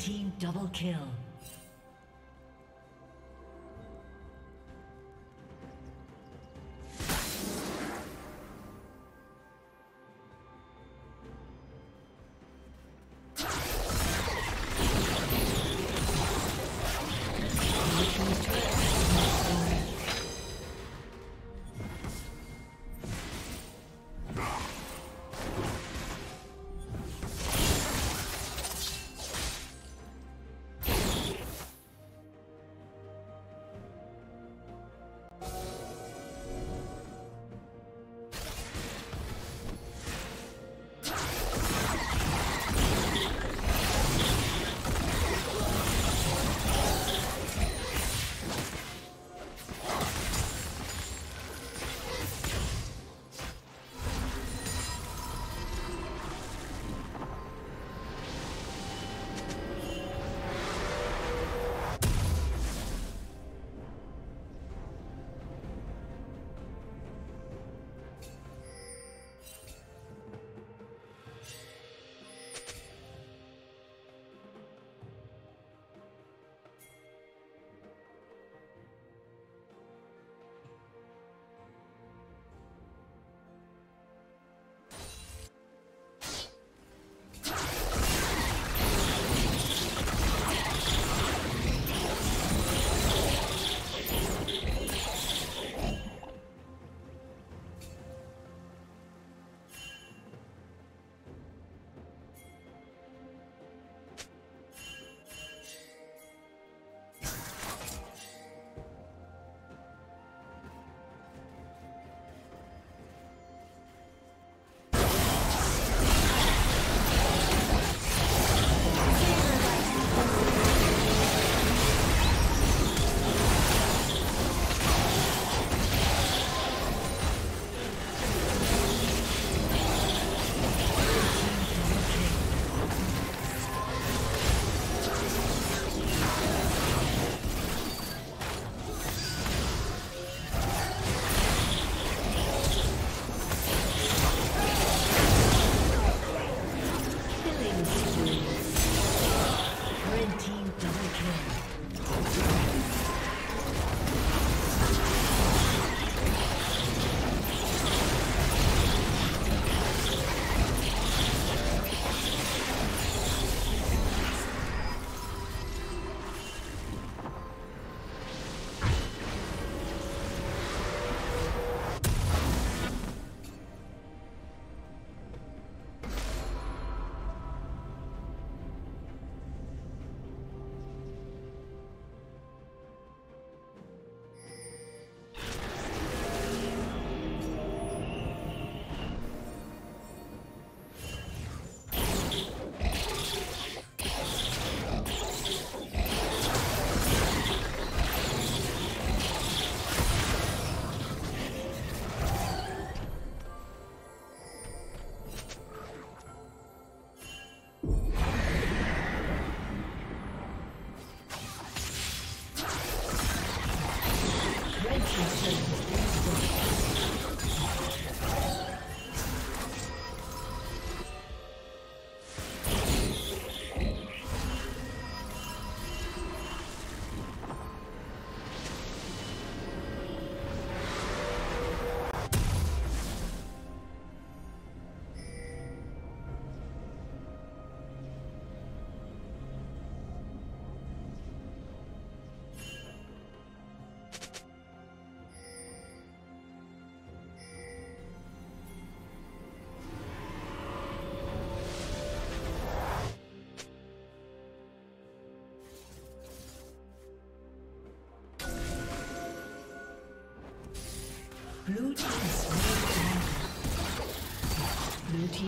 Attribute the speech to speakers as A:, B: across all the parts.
A: team double kill.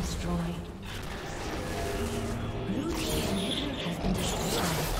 A: destroyed. Blue team has been destroyed.